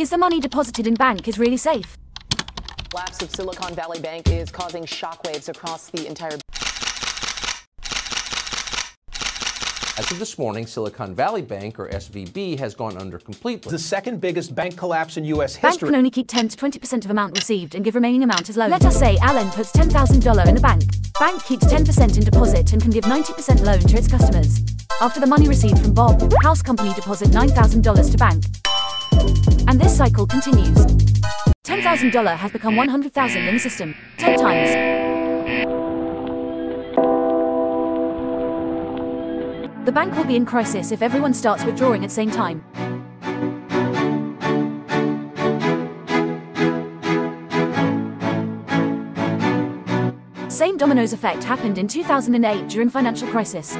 Is the money deposited in bank is really safe? Collapse of Silicon Valley Bank is causing shockwaves across the entire As of this morning, Silicon Valley Bank, or SVB, has gone under completely. The second biggest bank collapse in U.S. Bank history. can only keep 10 to 20% of amount received and give remaining amount as loan. Let us say Alan puts $10,000 in a bank. Bank keeps 10% in deposit and can give 90% loan to its customers. After the money received from Bob, house company deposit $9,000 to bank. Cycle continues. $10,000 has become 100,000 in the system, 10 times. The bank will be in crisis if everyone starts withdrawing at the same time. Same dominoes effect happened in 2008 during financial crisis.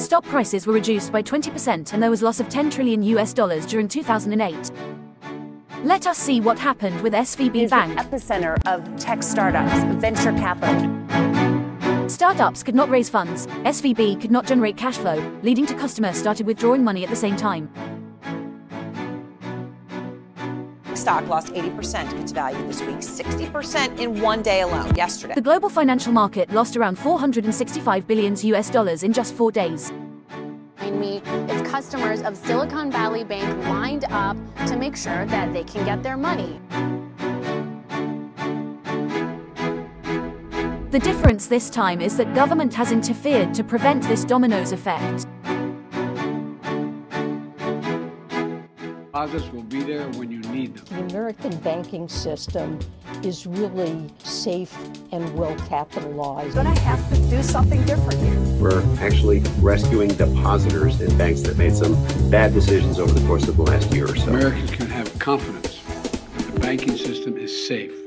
Stock prices were reduced by 20% and there was loss of 10 trillion US dollars during 2008. Let us see what happened with SVB is Bank. the epicenter of tech startups, venture capital. Startups could not raise funds, SVB could not generate cash flow, leading to customers started withdrawing money at the same time. Stock lost 80% of its value this week, 60% in one day alone, yesterday. The global financial market lost around 465 billion US dollars in just four days. Behind me is customers of Silicon Valley Bank lined up to make sure that they can get their money. The difference this time is that government has interfered to prevent this dominoes effect. Deposits will be there when you need them. The American banking system is really safe and well capitalized. Going to have to do something different here. We're actually rescuing depositors in banks that made some bad decisions over the course of the last year or so. Americans can have confidence that the banking system is safe.